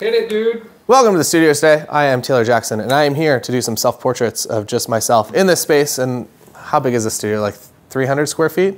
Hit it, dude. Welcome to the studio today. I am Taylor Jackson, and I am here to do some self-portraits of just myself in this space. And how big is this studio? Like 300 square feet?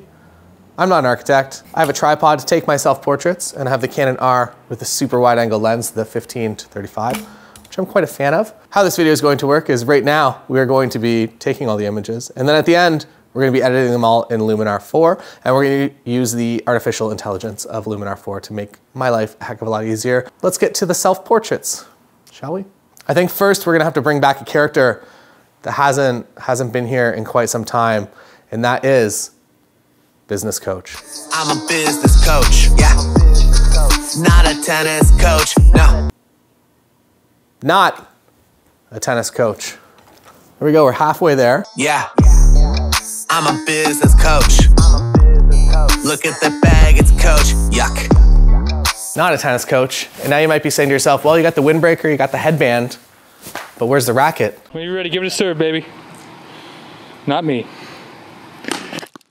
I'm not an architect. I have a tripod to take my self-portraits, and I have the Canon R with the super wide-angle lens, the 15 to 35, which I'm quite a fan of. How this video is going to work is right now we are going to be taking all the images, and then at the end we're going to be editing them all in Luminar 4, and we're going to use the artificial intelligence of Luminar 4 to make my life a heck of a lot easier. Let's get to the self-portraits, shall we? I think first we're going to have to bring back a character that hasn't hasn't been here in quite some time, and that is business coach. I'm a business coach, yeah. Not a tennis coach, no. Not a tennis coach. There we go, we're halfway there. Yeah. I'm a business coach. Look at the bag, it's coach. Yuck. Not a tennis coach. And now you might be saying to yourself, well, you got the windbreaker, you got the headband, but where's the racket? When you're ready, give it a serve, baby. Not me.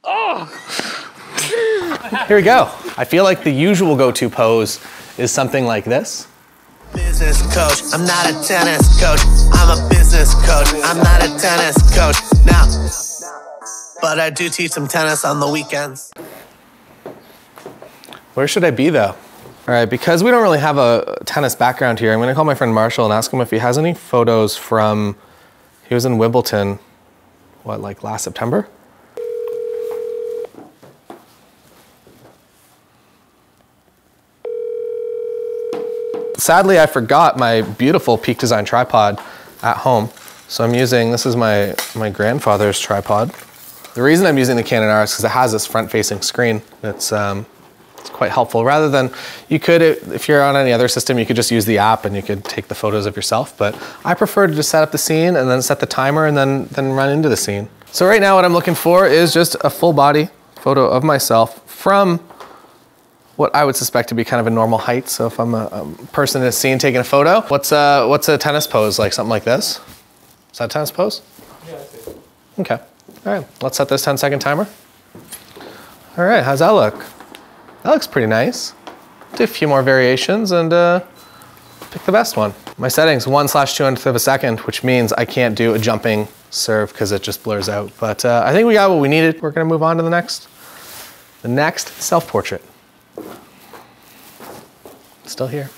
Oh! Here we go. I feel like the usual go-to pose is something like this. Business coach. I'm not a tennis coach. I'm a business coach. I'm not a tennis coach. Now, but I do teach some tennis on the weekends. Where should I be though? All right, because we don't really have a tennis background here, I'm gonna call my friend Marshall and ask him if he has any photos from, he was in Wimbledon, what, like last September? Sadly, I forgot my beautiful Peak Design tripod at home. So I'm using, this is my, my grandfather's tripod. The reason I'm using the Canon R is because it has this front-facing screen. It's, um, it's quite helpful. Rather than, you could, if you're on any other system, you could just use the app and you could take the photos of yourself. But I prefer to just set up the scene and then set the timer and then, then run into the scene. So right now what I'm looking for is just a full body photo of myself from what I would suspect to be kind of a normal height. So if I'm a, a person in a scene taking a photo, what's a, what's a tennis pose like? Something like this? Is that a tennis pose? Yeah, I see. Okay. All right, let's set this 10 second timer. All right, how's that look? That looks pretty nice. Do a few more variations and uh, pick the best one. My settings, one slash two hundredth of a second, which means I can't do a jumping serve because it just blurs out. But uh, I think we got what we needed. We're gonna move on to the next, the next self-portrait. Still here.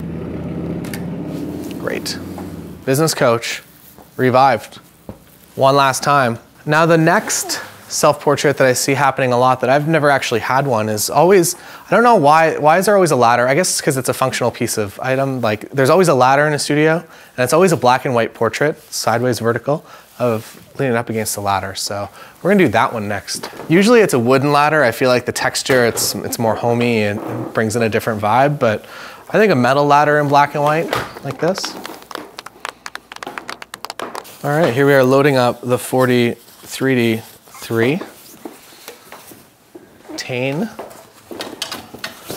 Great. Business coach, revived. One last time. Now the next self-portrait that I see happening a lot that I've never actually had one is always, I don't know why, why is there always a ladder? I guess because it's a functional piece of item. Like there's always a ladder in a studio and it's always a black and white portrait, sideways vertical, of leaning up against the ladder. So we're gonna do that one next. Usually it's a wooden ladder. I feel like the texture, it's, it's more homey and brings in a different vibe, but I think a metal ladder in black and white, like this. All right, here we are loading up the 40 3D 3. Tane.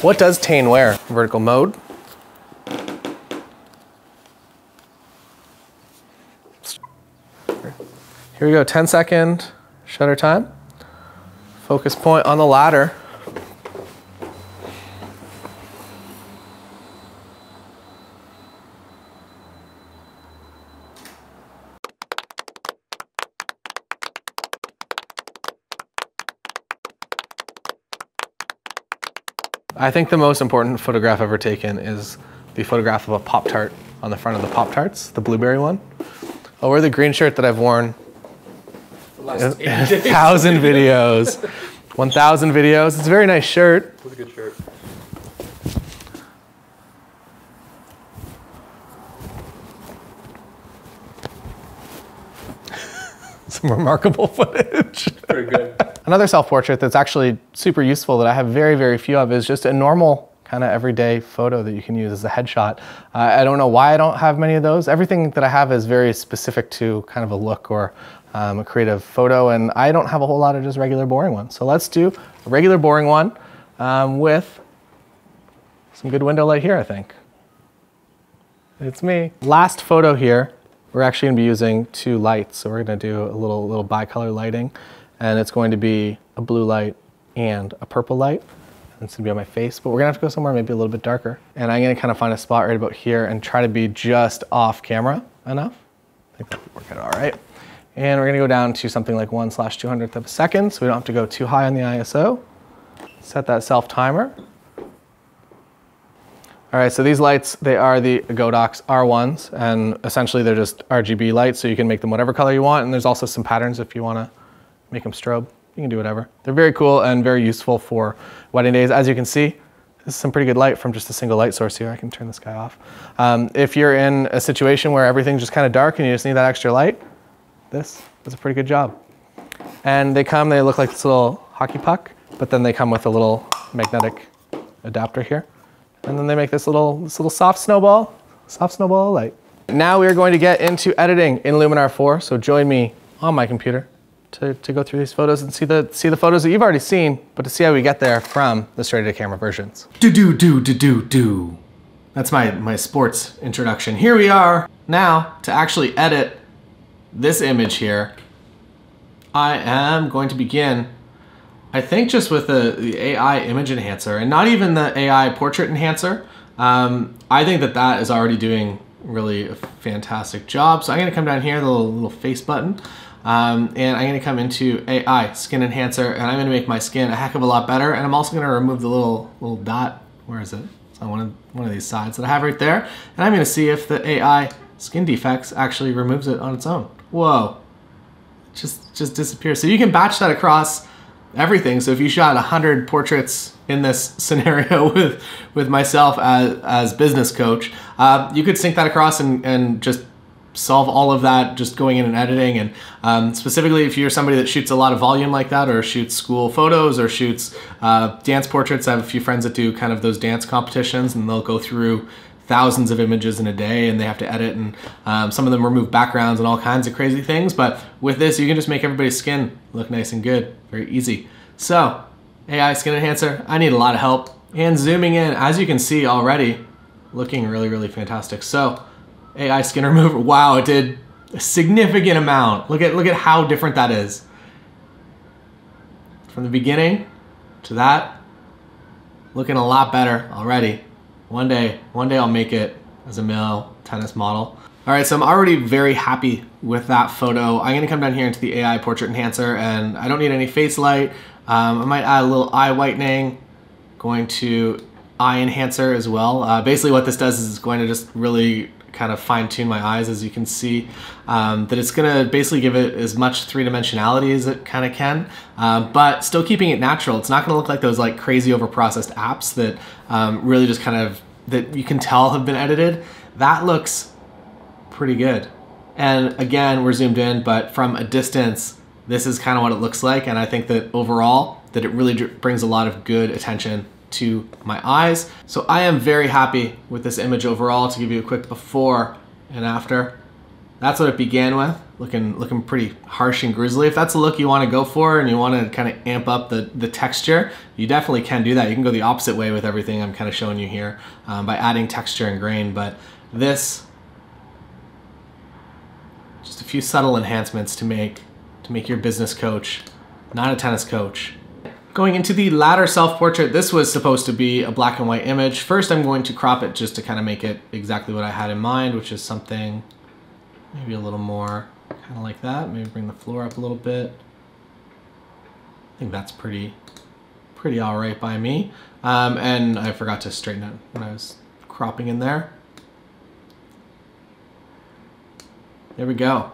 What does Tane wear? Vertical mode. Here we go, 10 second shutter time. Focus point on the ladder. I think the most important photograph ever taken is the photograph of a Pop Tart on the front of the Pop Tarts, the blueberry one. Oh, I'll wear the green shirt that I've worn The last eight a thousand videos, 1,000 videos. It's a very nice shirt. That's a good shirt. Some remarkable footage. Very good. Another self-portrait that's actually super useful that I have very, very few of is just a normal kind of everyday photo that you can use as a headshot. Uh, I don't know why I don't have many of those. Everything that I have is very specific to kind of a look or um, a creative photo, and I don't have a whole lot of just regular boring ones. So let's do a regular boring one um, with some good window light here, I think. It's me. Last photo here, we're actually gonna be using two lights. So we're gonna do a little, little bicolor lighting and it's going to be a blue light and a purple light. It's gonna be on my face, but we're gonna have to go somewhere maybe a little bit darker. And I'm gonna kind of find a spot right about here and try to be just off camera enough. I think that'll work out all right. And we're gonna go down to something like one slash 200th of a second, so we don't have to go too high on the ISO. Set that self timer. All right, so these lights, they are the Godox R1s, and essentially they're just RGB lights, so you can make them whatever color you want, and there's also some patterns if you wanna make them strobe. You can do whatever. They're very cool and very useful for wedding days. As you can see, this is some pretty good light from just a single light source here. I can turn this guy off. Um, if you're in a situation where everything's just kind of dark and you just need that extra light, this does a pretty good job. And they come, they look like this little hockey puck, but then they come with a little magnetic adapter here. And then they make this little, this little soft snowball, soft snowball light. Now we are going to get into editing in Luminar 4. So join me on my computer to, to go through these photos and see the, see the photos that you've already seen, but to see how we get there from the straight to camera versions. Do do do do do do. That's my, my sports introduction. Here we are now to actually edit this image here. I am going to begin, I think just with the, the AI image enhancer and not even the AI portrait enhancer. Um, I think that that is already doing really a fantastic job. So I'm gonna come down here, the little, little face button. Um, and I'm gonna come into AI, skin enhancer, and I'm gonna make my skin a heck of a lot better. And I'm also gonna remove the little little dot, where is it? It's on one of, one of these sides that I have right there. And I'm gonna see if the AI skin defects actually removes it on its own. Whoa, just, just disappears. So you can batch that across everything. So if you shot a 100 portraits in this scenario with, with myself as, as business coach, uh, you could sync that across and, and just solve all of that just going in and editing and um, specifically if you're somebody that shoots a lot of volume like that or shoots school photos or shoots uh, dance portraits i have a few friends that do kind of those dance competitions and they'll go through thousands of images in a day and they have to edit and um, some of them remove backgrounds and all kinds of crazy things but with this you can just make everybody's skin look nice and good very easy so ai skin enhancer i need a lot of help and zooming in as you can see already looking really really fantastic so AI skin remover. Wow, it did a significant amount. Look at look at how different that is. From the beginning to that, looking a lot better already. One day, one day I'll make it as a male tennis model. All right, so I'm already very happy with that photo. I'm gonna come down here into the AI portrait enhancer and I don't need any face light. Um, I might add a little eye whitening, going to eye enhancer as well. Uh, basically what this does is it's going to just really kind of fine tune my eyes as you can see um, that it's gonna basically give it as much three dimensionality as it kind of can uh, but still keeping it natural. It's not gonna look like those like crazy over processed apps that um, really just kind of that you can tell have been edited. That looks pretty good. And again we're zoomed in but from a distance this is kind of what it looks like and I think that overall that it really brings a lot of good attention to my eyes. So I am very happy with this image overall to give you a quick before and after. That's what it began with, looking looking pretty harsh and grizzly. If that's a look you want to go for and you want to kind of amp up the, the texture, you definitely can do that. You can go the opposite way with everything I'm kind of showing you here um, by adding texture and grain, but this, just a few subtle enhancements to make, to make your business coach, not a tennis coach, Going into the ladder self-portrait, this was supposed to be a black and white image. First, I'm going to crop it just to kind of make it exactly what I had in mind, which is something maybe a little more kind of like that. Maybe bring the floor up a little bit. I think that's pretty, pretty all right by me. Um, and I forgot to straighten it when I was cropping in there. There we go.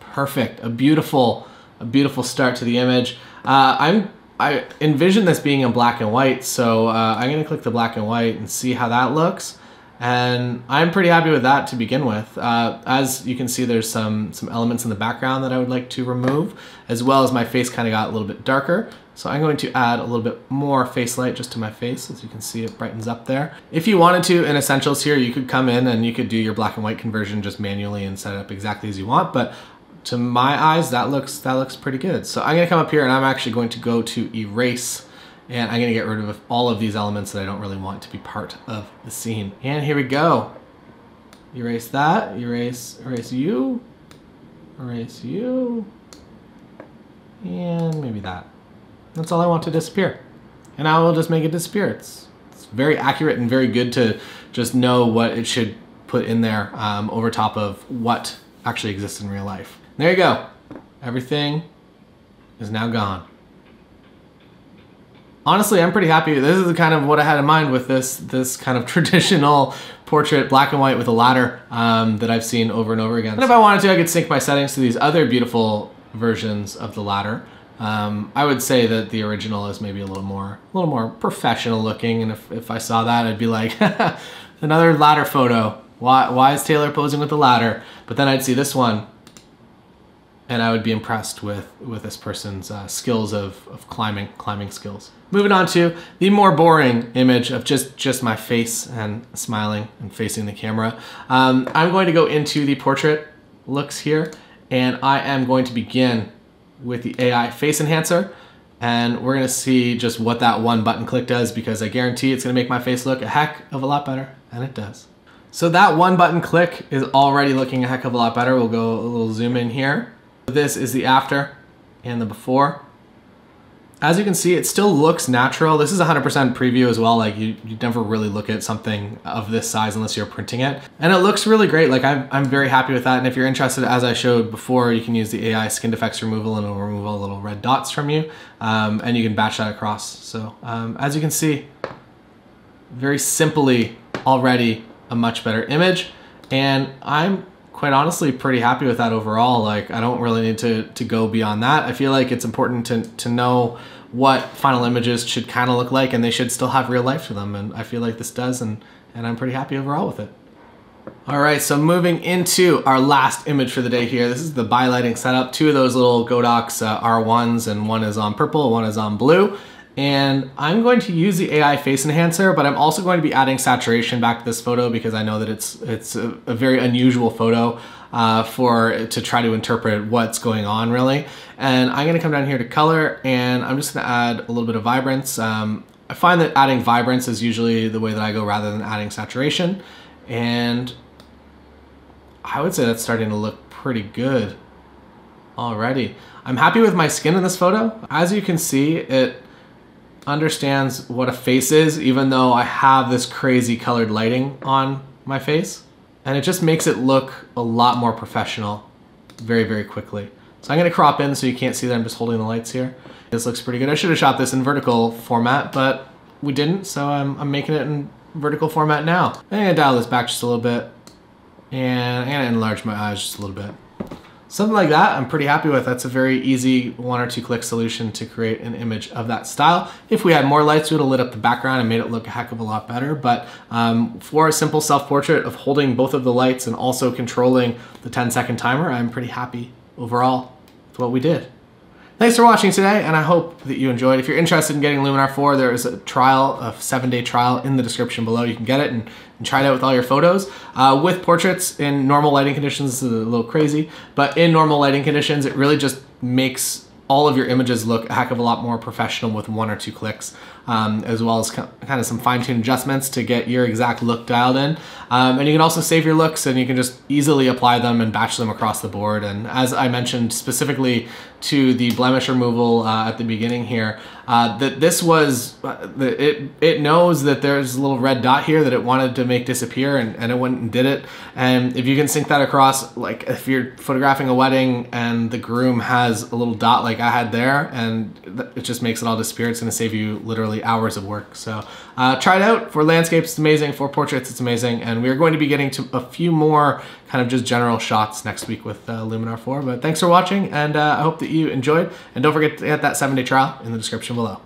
Perfect. A beautiful, a beautiful start to the image. Uh, I'm I envision this being in black and white, so uh, I'm gonna click the black and white and see how that looks. And I'm pretty happy with that to begin with. Uh, as you can see, there's some, some elements in the background that I would like to remove, as well as my face kind of got a little bit darker. So I'm going to add a little bit more face light just to my face. As you can see, it brightens up there. If you wanted to, in Essentials here, you could come in and you could do your black and white conversion just manually and set it up exactly as you want. But to my eyes, that looks that looks pretty good. So I'm gonna come up here and I'm actually going to go to erase and I'm gonna get rid of all of these elements that I don't really want to be part of the scene. And here we go. Erase that, erase, erase you, erase you, and maybe that. That's all I want to disappear. and I will just make it disappear. It's, it's very accurate and very good to just know what it should put in there um, over top of what actually exists in real life. There you go. Everything is now gone. Honestly, I'm pretty happy. This is kind of what I had in mind with this this kind of traditional portrait, black and white with a ladder um, that I've seen over and over again. And if I wanted to, I could sync my settings to these other beautiful versions of the ladder. Um, I would say that the original is maybe a little more, a little more professional looking. And if, if I saw that, I'd be like, another ladder photo. Why, why is Taylor posing with the ladder? But then I'd see this one and I would be impressed with with this person's uh, skills of, of climbing climbing skills. Moving on to the more boring image of just just my face and smiling and facing the camera. Um, I'm going to go into the portrait looks here, and I am going to begin with the AI face enhancer. And we're gonna see just what that one button click does because I guarantee it's gonna make my face look a heck of a lot better, and it does. So that one button click is already looking a heck of a lot better. We'll go a little zoom in here. This is the after and the before. As you can see, it still looks natural. This is 100% preview as well. Like you, you never really look at something of this size unless you're printing it. And it looks really great. Like I'm, I'm very happy with that. And if you're interested, as I showed before, you can use the AI skin defects removal and it'll remove all little red dots from you. Um, and you can batch that across. So um, as you can see, very simply already a much better image. And I'm quite honestly pretty happy with that overall. Like I don't really need to, to go beyond that. I feel like it's important to, to know what final images should kind of look like and they should still have real life to them. And I feel like this does and, and I'm pretty happy overall with it. All right, so moving into our last image for the day here. This is the bi-lighting setup. Two of those little Godox uh, R1s and one is on purple, one is on blue. And I'm going to use the AI face enhancer, but I'm also going to be adding saturation back to this photo because I know that it's it's a, a very unusual photo uh, for to try to interpret what's going on really. And I'm gonna come down here to color and I'm just gonna add a little bit of vibrance. Um, I find that adding vibrance is usually the way that I go rather than adding saturation. And I would say that's starting to look pretty good already. I'm happy with my skin in this photo. As you can see, it understands what a face is, even though I have this crazy colored lighting on my face. And it just makes it look a lot more professional very, very quickly. So I'm gonna crop in so you can't see that I'm just holding the lights here. This looks pretty good. I should have shot this in vertical format, but we didn't, so I'm, I'm making it in vertical format now. I'm gonna dial this back just a little bit, and I'm gonna enlarge my eyes just a little bit. Something like that I'm pretty happy with. That's a very easy one or two click solution to create an image of that style. If we had more lights, we would have lit up the background and made it look a heck of a lot better. But um, for a simple self-portrait of holding both of the lights and also controlling the 10 second timer, I'm pretty happy overall with what we did. Thanks for watching today, and I hope that you enjoyed. If you're interested in getting Luminar 4, there is a trial, a seven-day trial in the description below. You can get it and, and try it out with all your photos. Uh, with portraits in normal lighting conditions, is a little crazy, but in normal lighting conditions, it really just makes all of your images look a heck of a lot more professional with one or two clicks, um, as well as kind of some fine-tuned adjustments to get your exact look dialed in. Um, and you can also save your looks and you can just easily apply them and batch them across the board. And as I mentioned specifically to the blemish removal uh, at the beginning here, uh, that this was, uh, it, it knows that there's a little red dot here that it wanted to make disappear and, and it went and did it. And if you can sync that across, like if you're photographing a wedding and the groom has a little dot like I had there and it just makes it all disappear, it's gonna save you literally hours of work. So uh, try it out. For landscapes, it's amazing. For portraits, it's amazing. And we're going to be getting to a few more kind of just general shots next week with uh, Luminar 4. But thanks for watching and uh, I hope that you enjoyed. And don't forget to get that seven day trial in the description below.